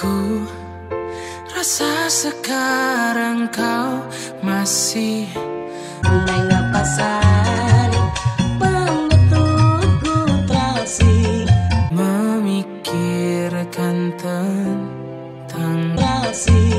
Ku rasa sekarang kau masih Mengapa saling membentukku terasi memikirkan tentang rasi.